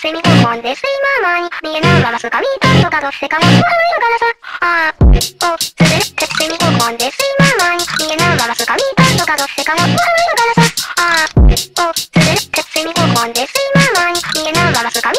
セミ拷に見えないままかさあーてセミに見えないままかさあーてセミに見えないままとか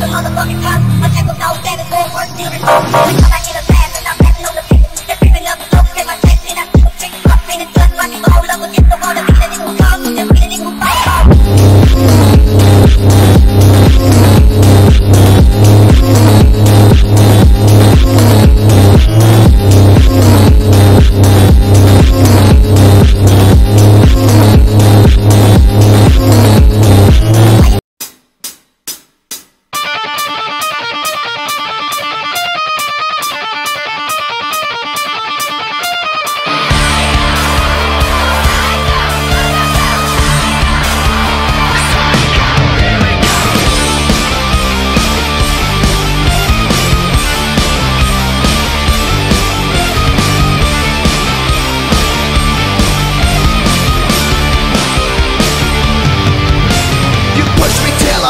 the motherfucking cops. My check was always bad, it's worse than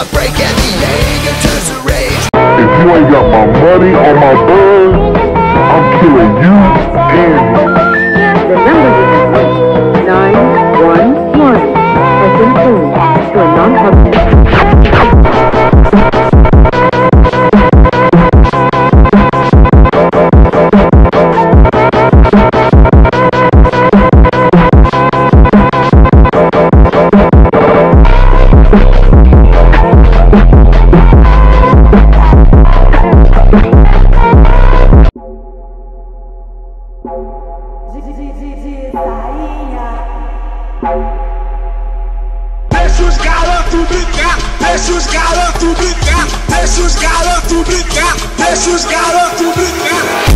me till I break and the anger turns to rage. If you ain't got my money or my buzz, I'm killing you and deixa os garotos brincar, deixa os garotos brincar, deixa os garotos brincar.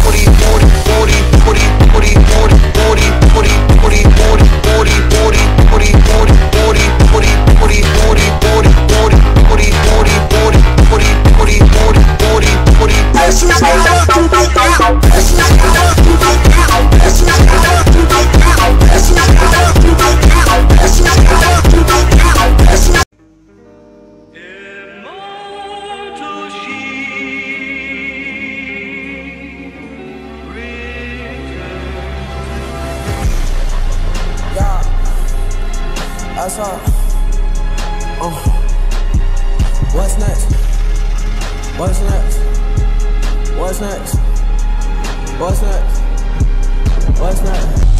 All. Uh, what's next? What's next? What's next? What's next? What's next?